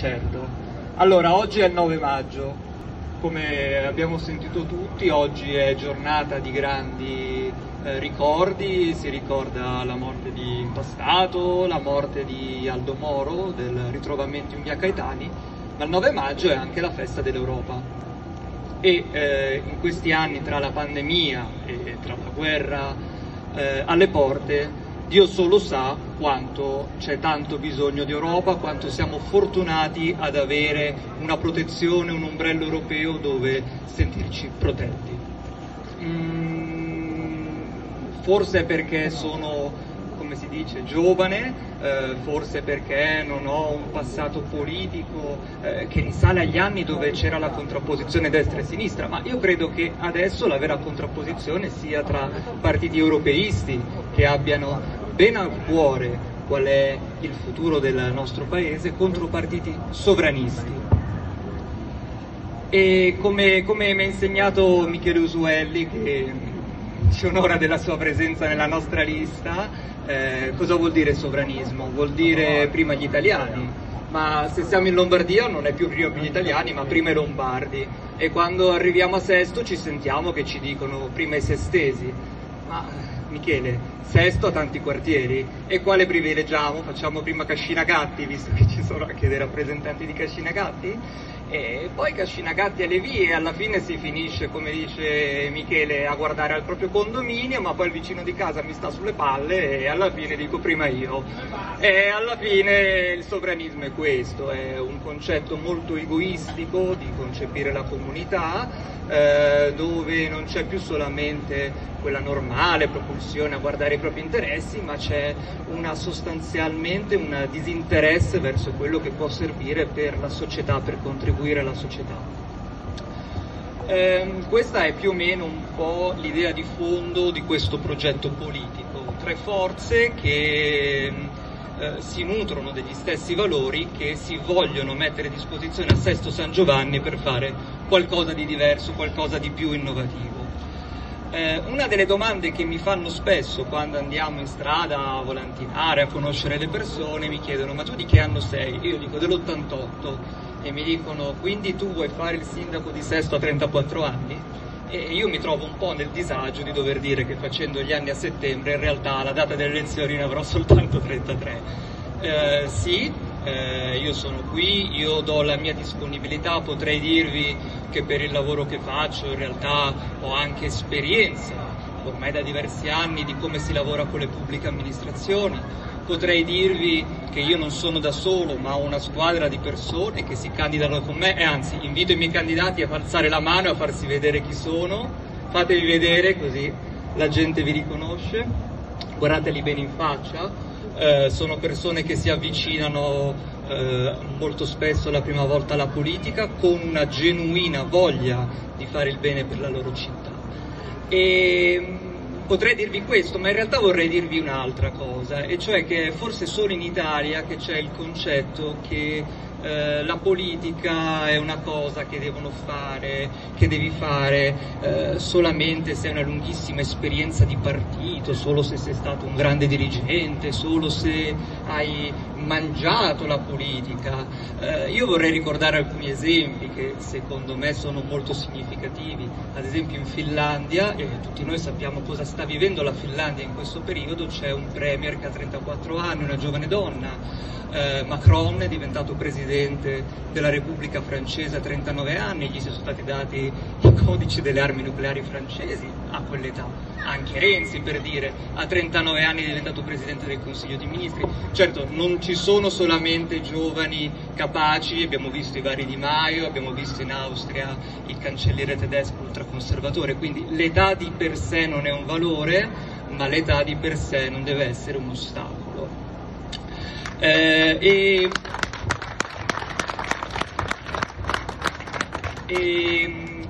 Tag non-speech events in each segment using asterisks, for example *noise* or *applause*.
Certo. Allora, oggi è il 9 maggio, come abbiamo sentito tutti, oggi è giornata di grandi eh, ricordi, si ricorda la morte di Impastato, la morte di Aldo Moro, del ritrovamento in via Caetani, ma il 9 maggio è anche la festa dell'Europa. E eh, in questi anni tra la pandemia e tra la guerra eh, alle porte Dio solo sa quanto c'è tanto bisogno di Europa, quanto siamo fortunati ad avere una protezione, un ombrello europeo dove sentirci protetti. Mm, forse perché sono, come si dice, giovane, eh, forse perché non ho un passato politico eh, che risale agli anni dove c'era la contrapposizione destra e sinistra, ma io credo che adesso la vera contrapposizione sia tra partiti europeisti che abbiano bene a cuore qual è il futuro del nostro paese contro partiti sovranisti. E come, come mi ha insegnato Michele Usuelli, che ci onora della sua presenza nella nostra lista, eh, cosa vuol dire sovranismo? Vuol dire prima gli italiani, ma se siamo in Lombardia non è più prima gli italiani, ma prima i lombardi. E quando arriviamo a Sesto ci sentiamo che ci dicono prima i sestesi. Ma Michele, Sesto ha tanti quartieri e quale privilegiamo? Facciamo prima Cascina Gatti, visto che ci sono anche dei rappresentanti di Cascina Gatti? E poi Cascinagatti alle vie e alla fine si finisce, come dice Michele, a guardare al proprio condominio, ma poi il vicino di casa mi sta sulle palle e alla fine dico prima io. E alla fine il sovranismo è questo, è un concetto molto egoistico di concepire la comunità, eh, dove non c'è più solamente quella normale propulsione a guardare i propri interessi, ma c'è una, sostanzialmente un disinteresse verso quello che può servire per la società, per contribuire contribuire alla società. Eh, questa è più o meno un po' l'idea di fondo di questo progetto politico, tre forze che eh, si nutrono degli stessi valori che si vogliono mettere a disposizione a Sesto San Giovanni per fare qualcosa di diverso, qualcosa di più innovativo. Eh, una delle domande che mi fanno spesso quando andiamo in strada a volantinare, a conoscere le persone, mi chiedono ma tu di che anno sei? Io dico dell'88 e mi dicono quindi tu vuoi fare il sindaco di Sesto a 34 anni? E io mi trovo un po' nel disagio di dover dire che facendo gli anni a settembre in realtà alla data delle elezioni ne avrò *laughs* soltanto 33. Eh, sì, eh, io sono qui, io do la mia disponibilità, potrei dirvi che per il lavoro che faccio in realtà ho anche esperienza, ormai da diversi anni, di come si lavora con le pubbliche amministrazioni. Potrei dirvi che io non sono da solo, ma ho una squadra di persone che si candidano con me e anzi invito i miei candidati a alzare la mano e a farsi vedere chi sono. Fatevi vedere così la gente vi riconosce, guardateli bene in faccia eh, sono persone che si avvicinano eh, molto spesso la prima volta alla politica con una genuina voglia di fare il bene per la loro città. E potrei dirvi questo, ma in realtà vorrei dirvi un'altra cosa, e cioè che forse solo in Italia che c'è il concetto che eh, la politica è una cosa che devono fare, che devi fare eh, solamente se hai una lunghissima esperienza di partito, solo se sei stato un grande dirigente, solo se hai mangiato la politica. Eh, io vorrei ricordare alcuni esempi che secondo me sono molto significativi. Ad esempio in Finlandia, e tutti noi sappiamo cosa sta vivendo la Finlandia in questo periodo, c'è un premier che ha 34 anni, una giovane donna eh, Macron è diventato presidente della Repubblica francese a 39 anni, gli sono stati dati i codici delle armi nucleari francesi a quell'età. Anche Renzi, per dire, a 39 anni è diventato presidente del Consiglio dei Ministri. Certo, non ci sono solamente giovani capaci, abbiamo visto i vari Di Maio, abbiamo visto in Austria il cancelliere tedesco ultraconservatore, quindi l'età di per sé non è un valore, ma l'età di per sé non deve essere un ostacolo. Eh, e, e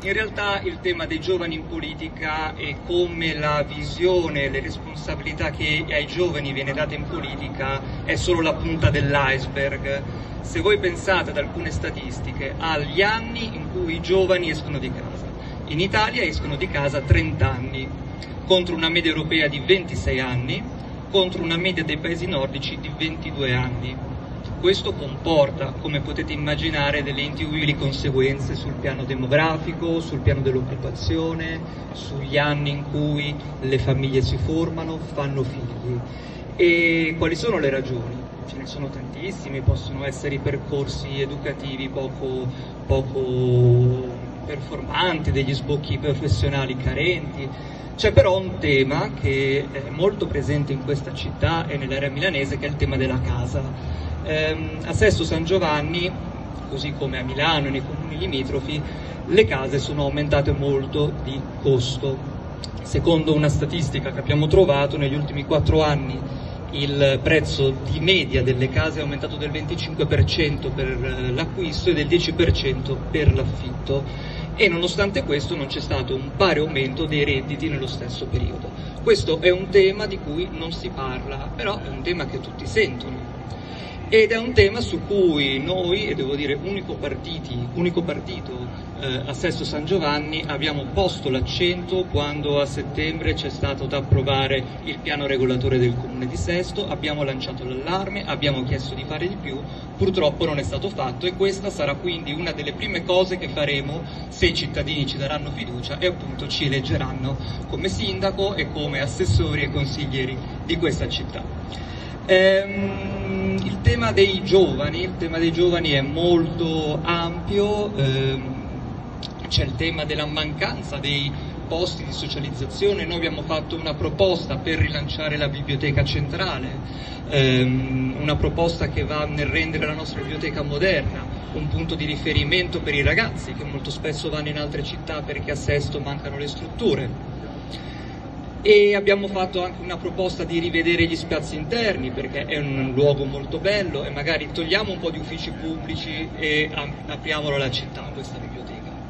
in realtà il tema dei giovani in politica e come la visione, le responsabilità che ai giovani viene data in politica è solo la punta dell'iceberg. Se voi pensate ad alcune statistiche, agli anni in cui i giovani escono di casa. In Italia escono di casa a 30 anni, contro una media europea di 26 anni, contro una media dei paesi nordici di 22 anni. questo comporta, come potete immaginare, delle intuibili conseguenze sul piano demografico, sul piano dell'occupazione, sugli anni in cui le famiglie si formano, fanno figli. E quali sono le ragioni? Ce ne sono tantissime, possono essere i percorsi educativi poco, poco performanti, degli sbocchi professionali carenti, c'è però un tema che è molto presente in questa città e nell'area milanese che è il tema della casa ehm, a Sesto San Giovanni, così come a Milano e nei comuni limitrofi, le case sono aumentate molto di costo. Secondo una statistica che abbiamo trovato, negli ultimi quattro anni il prezzo di media delle case è aumentato del 25% per eh, l'acquisto e del 10% per l'affitto e nonostante questo non c'è stato un pari aumento dei redditi nello stesso periodo. Questo è un tema di cui non si parla, però è un tema che tutti sentono ed è un tema su cui noi, e devo dire unico, partiti, unico partito eh, a Sesto San Giovanni, abbiamo posto l'accento quando a settembre c'è stato da approvare il piano regolatore del Comune di Sesto, abbiamo lanciato l'allarme, abbiamo chiesto di fare di più, purtroppo non è stato fatto e questa sarà quindi una delle prime cose che faremo se i cittadini ci daranno fiducia e appunto ci eleggeranno come sindaco e come assessori e consiglieri di questa città. Ehm, il tema dei giovani, il tema dei giovani è molto ampio, ehm, c'è il tema della mancanza dei posti di socializzazione, noi abbiamo fatto una proposta per rilanciare la biblioteca centrale, ehm, una proposta che va nel rendere la nostra biblioteca moderna, un punto di riferimento per i ragazzi che molto spesso vanno in altre città perché a Sesto mancano le strutture e abbiamo fatto anche una proposta di rivedere gli spazi interni perché è un luogo molto bello e magari togliamo un po' di uffici pubblici e apriamolo alla città questa biblioteca.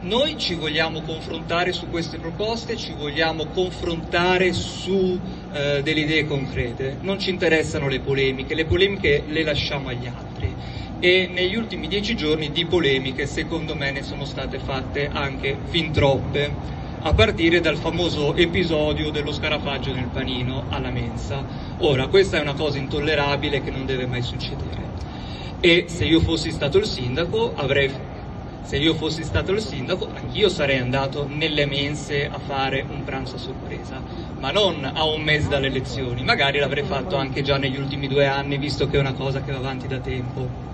Noi ci vogliamo confrontare su queste proposte, ci vogliamo confrontare su eh, delle idee concrete, non ci interessano le polemiche, le polemiche le lasciamo agli altri. E negli ultimi dieci giorni di polemiche secondo me ne sono state fatte anche fin troppe a partire dal famoso episodio dello scarafaggio nel panino alla mensa. Ora, questa è una cosa intollerabile che non deve mai succedere. E se io fossi stato il sindaco, avrei se io fossi stato il sindaco, anch'io sarei andato nelle mense a fare un pranzo a sorpresa, ma non a un mese dalle elezioni, magari l'avrei fatto anche già negli ultimi due anni, visto che è una cosa che va avanti da tempo.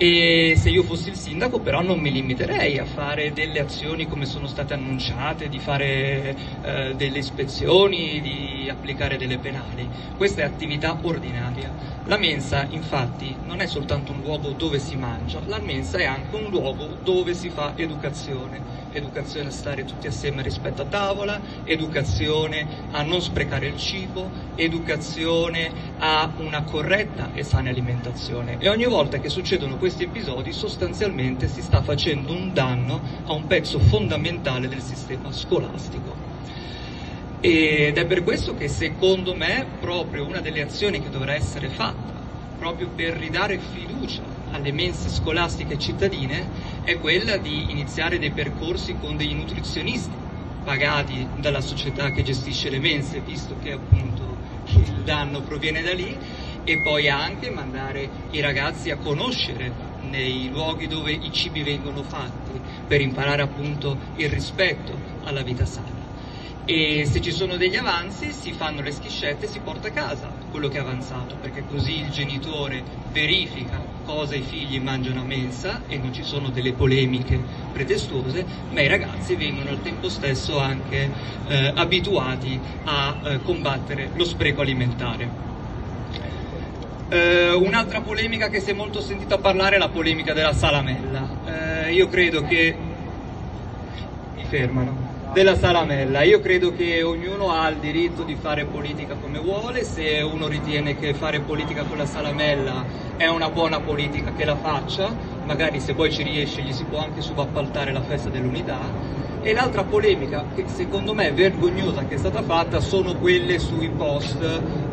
E se io fossi il sindaco però non mi limiterei a fare delle azioni come sono state annunciate, di fare eh, delle ispezioni, applicare delle penali. Questa è attività ordinaria. La mensa infatti non è soltanto un luogo dove si mangia, la mensa è anche un luogo dove si fa educazione educazione a stare tutti assieme rispetto a tavola, educazione a non sprecare il cibo, educazione a una corretta e sana alimentazione. E ogni volta che succedono questi episodi sostanzialmente si sta facendo un danno a un pezzo fondamentale del sistema scolastico. Ed è per questo che secondo me proprio una delle azioni che dovrà essere fatta, proprio per ridare fiducia alle mense scolastiche cittadine è quella di iniziare dei percorsi con dei nutrizionisti pagati dalla società che gestisce le mense, visto che appunto il danno proviene da lì, e poi anche mandare i ragazzi a conoscere nei luoghi dove i cibi vengono fatti per imparare appunto il rispetto alla vita sana e se ci sono degli avanzi si fanno le schiscette e si porta a casa quello che è avanzato, perché così il genitore verifica cosa i figli mangiano a mensa e non ci sono delle polemiche pretestuose, ma i ragazzi vengono al tempo stesso anche eh, abituati a eh, combattere lo spreco alimentare. Eh, un'altra polemica che si è molto sentita parlare è la polemica della salamella. Eh, io credo che... Mi fermano della salamella. Io credo che ognuno ha il diritto di fare politica come vuole, se uno ritiene che fare politica con la salamella è una buona politica che la faccia, magari se poi ci riesce gli si può anche subappaltare la festa dell'unità e l'altra polemica che secondo me è vergognosa che è stata fatta sono quelle sui post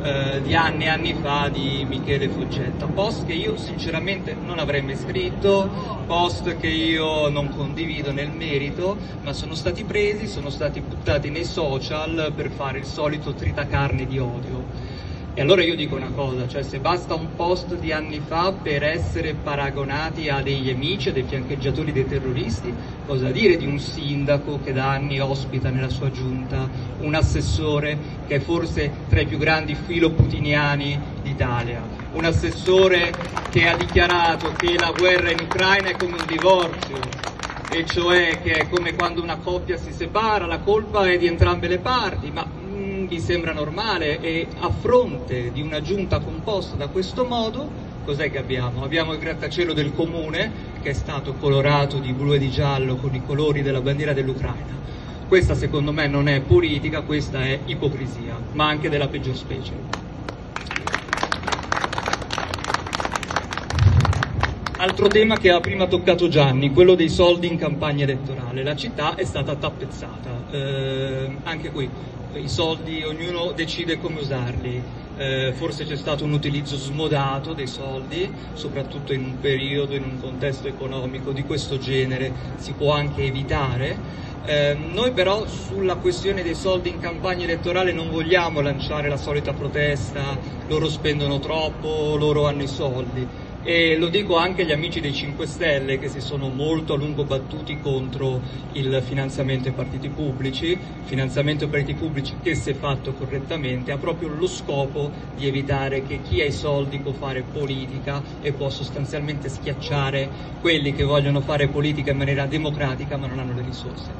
eh, di anni e anni fa di Michele Foggetta, post che io sinceramente non avrei mai scritto, post che io non condivido nel merito, ma sono stati presi, sono stati buttati nei social per fare il solito tritacarne di odio. E allora io dico una cosa, cioè se basta un post di anni fa per essere paragonati a degli amici, a dei fiancheggiatori dei terroristi, cosa dire di un sindaco che da anni ospita nella sua giunta un assessore che è forse tra i più grandi filoputiniani d'Italia, un assessore che ha dichiarato che la guerra in Ucraina è come un divorzio, e cioè che è come quando una coppia si separa, la colpa è di entrambe le parti, ma vi sembra normale e a fronte di una giunta composta da questo modo, cos'è che abbiamo? Abbiamo il grattacielo del comune che è stato colorato di blu e di giallo con i colori della bandiera dell'Ucraina. Questa secondo me non è politica, questa è ipocrisia, ma anche della peggior specie. Altro tema che ha prima toccato Gianni, quello dei soldi in campagna elettorale. La città è stata tappezzata, eh, anche qui i soldi ognuno decide come usarli. Eh, forse c'è stato un utilizzo smodato dei soldi, soprattutto in un periodo, in un contesto economico di questo genere, si può anche evitare. Eh, noi però sulla questione dei soldi in campagna elettorale non vogliamo lanciare la solita protesta, loro spendono troppo, loro hanno i soldi e lo dico anche agli amici dei 5 Stelle che si sono molto a lungo battuti contro il finanziamento ai partiti pubblici, finanziamento ai partiti pubblici che se fatto correttamente ha proprio lo scopo di evitare che chi ha i soldi può fare politica e può sostanzialmente schiacciare quelli che vogliono fare politica in maniera democratica ma non hanno le risorse.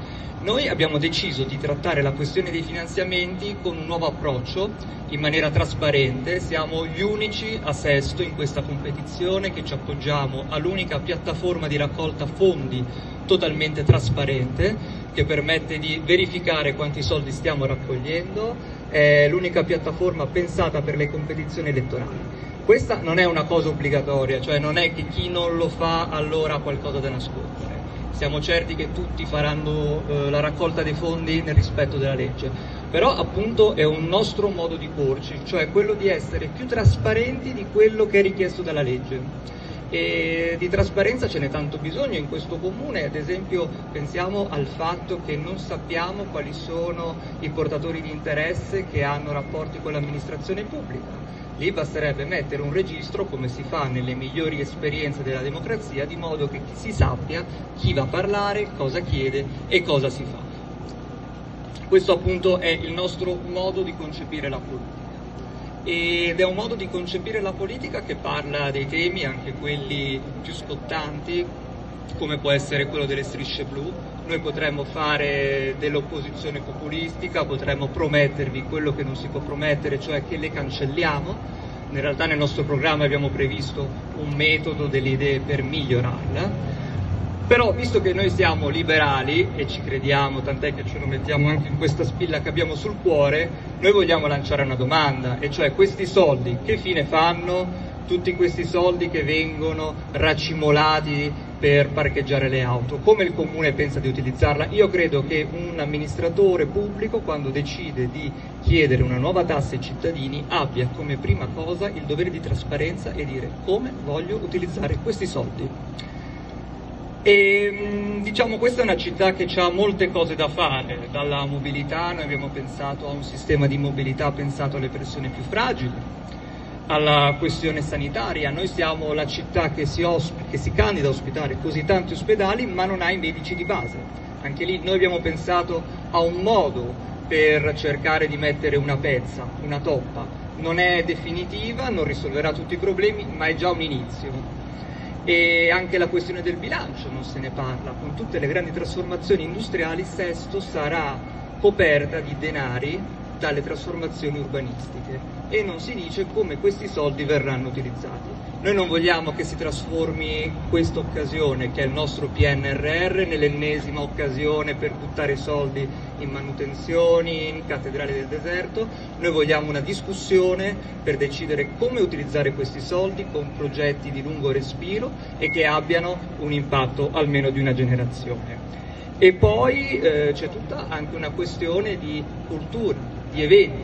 Noi abbiamo deciso di trattare la questione dei finanziamenti con un nuovo approccio, in maniera trasparente, siamo gli unici a Sesto in questa competizione che ci appoggiamo all'unica piattaforma di raccolta fondi totalmente trasparente che permette di verificare quanti soldi stiamo raccogliendo, è l'unica piattaforma pensata per le competizioni elettorali. Questa non è una cosa obbligatoria, cioè non è che chi non lo fa allora ha qualcosa da nascondere siamo certi che tutti faranno eh, la raccolta dei fondi nel rispetto della legge, però appunto è un nostro modo di porci, cioè quello di essere più trasparenti di quello che è richiesto dalla legge. E di trasparenza ce n'è tanto bisogno in questo comune, ad esempio pensiamo al fatto che non sappiamo quali sono i portatori di interesse che hanno rapporti con l'amministrazione pubblica Lì basterebbe mettere un registro, come si fa nelle migliori esperienze della democrazia, di modo che si sappia chi va a parlare, cosa chiede e cosa si fa. Questo appunto è il nostro modo di concepire la politica. Ed è un modo di concepire la politica che parla dei temi, anche quelli più scottanti, come può essere quello delle strisce blu, noi potremmo fare dell'opposizione populistica, potremmo promettervi quello che non si può promettere, cioè che le cancelliamo. In realtà nel nostro programma abbiamo previsto un metodo delle idee per migliorarla. Però visto che noi siamo liberali e ci crediamo, tant'è che ce lo mettiamo anche in questa spilla che abbiamo sul cuore, noi vogliamo lanciare una domanda, e cioè questi soldi che fine fanno? Tutti questi soldi che vengono racimolati per parcheggiare le auto, come il comune pensa di utilizzarla? Io credo che un amministratore pubblico quando decide di chiedere una nuova tassa ai cittadini abbia come prima cosa il dovere di trasparenza e dire come voglio utilizzare questi soldi. E, diciamo questa è una città che ha molte cose da fare, dalla mobilità noi abbiamo pensato a un sistema di mobilità pensato alle persone più fragili, alla questione sanitaria. Noi siamo la città che si, osp- che si candida a ospitare così tanti ospedali ma non ha i medici di base. Anche lì noi abbiamo pensato a un modo per cercare di mettere una pezza, una toppa. Non è definitiva, non risolverà tutti i problemi, ma è già un inizio. E anche la questione del bilancio non se ne parla. Con tutte le grandi trasformazioni industriali, Sesto sarà coperta di denari dalle trasformazioni urbanistiche e non si dice come questi soldi verranno utilizzati. Noi non vogliamo che si trasformi questa occasione, che è il nostro PNRR, nell'ennesima occasione per buttare soldi in manutenzioni, in cattedrali del deserto. Noi vogliamo una discussione per decidere come utilizzare questi soldi con progetti di lungo respiro e che abbiano un impatto almeno di una generazione. E poi eh, c'è tutta anche una questione di cultura, di eventi,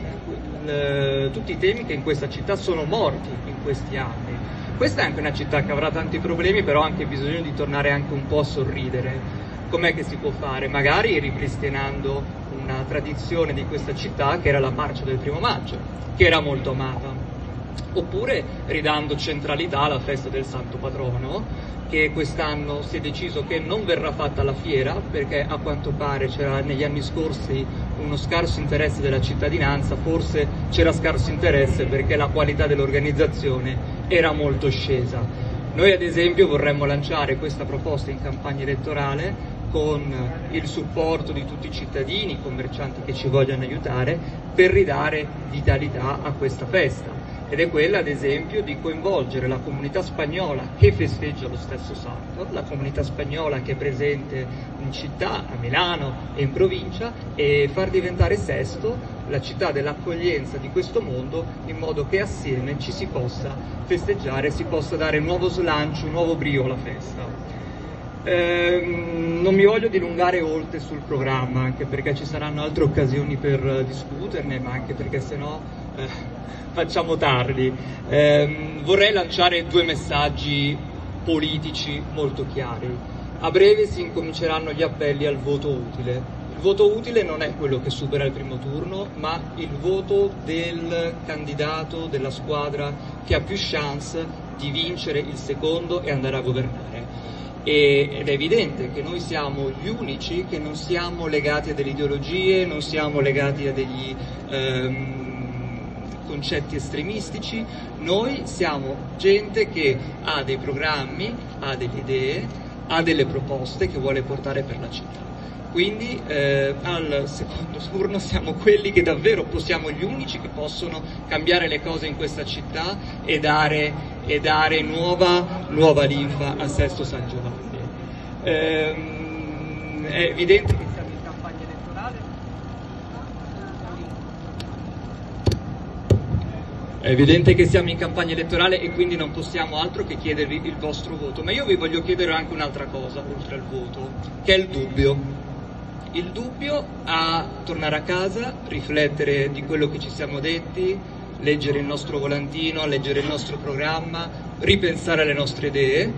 eh, tutti i temi che in questa città sono morti in questi anni. Questa è anche una città che avrà tanti problemi, però ha anche bisogno di tornare anche un po' a sorridere. Com'è che si può fare? Magari ripristinando una tradizione di questa città che era la marcia del primo maggio, che era molto amata oppure ridando centralità alla festa del Santo Patrono, che quest'anno si è deciso che non verrà fatta alla fiera perché a quanto pare c'era negli anni scorsi uno scarso interesse della cittadinanza, forse c'era scarso interesse perché la qualità dell'organizzazione era molto scesa. Noi ad esempio vorremmo lanciare questa proposta in campagna elettorale con il supporto di tutti i cittadini, i commercianti che ci vogliono aiutare, per ridare vitalità a questa festa ed è quella ad esempio di coinvolgere la comunità spagnola che festeggia lo stesso santo, la comunità spagnola che è presente in città, a Milano e in provincia e far diventare Sesto la città dell'accoglienza di questo mondo in modo che assieme ci si possa festeggiare, si possa dare nuovo slancio, un nuovo brio alla festa. Eh, non mi voglio dilungare oltre sul programma, anche perché ci saranno altre occasioni per discuterne, ma anche perché sennò eh, facciamo tardi. Eh, vorrei lanciare due messaggi politici molto chiari. A breve si incominceranno gli appelli al voto utile. Il voto utile non è quello che supera il primo turno, ma il voto del candidato, della squadra che ha più chance di vincere il secondo e andare a governare ed è evidente che noi siamo gli unici che non siamo legati a delle ideologie, non siamo legati a degli ehm, concetti estremistici, noi siamo gente che ha dei programmi, ha delle idee, ha delle proposte che vuole portare per la città. Quindi eh, al secondo turno siamo quelli che davvero possiamo, gli unici che possono cambiare le cose in questa città e dare e dare nuova, nuova linfa a Sesto San Giovanni. Ehm, è evidente che siamo in campagna elettorale. È evidente che siamo in campagna elettorale e quindi non possiamo altro che chiedervi il vostro voto, ma io vi voglio chiedere anche un'altra cosa, oltre al voto, che è il dubbio. Il dubbio a tornare a casa, riflettere di quello che ci siamo detti, leggere il nostro volantino, leggere il nostro programma, ripensare alle nostre idee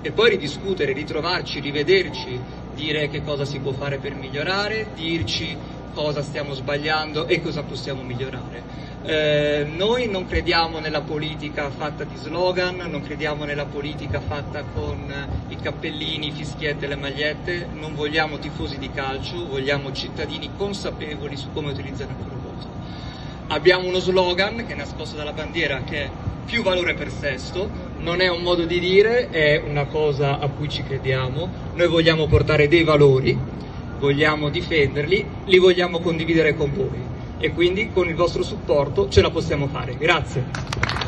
e poi ridiscutere, ritrovarci, rivederci, dire che cosa si può fare per migliorare, dirci cosa stiamo sbagliando e cosa possiamo migliorare. Eh, noi non crediamo nella politica fatta di slogan, non crediamo nella politica fatta con i cappellini, i fischietti e le magliette, non vogliamo tifosi di calcio, vogliamo cittadini consapevoli su come utilizzare il loro abbiamo uno slogan che è nascosto dalla bandiera che è più valore per Sesto, non è un modo di dire, è una cosa a cui ci crediamo, noi vogliamo portare dei valori, vogliamo difenderli, li vogliamo condividere con voi e quindi con il vostro supporto ce la possiamo fare. Grazie.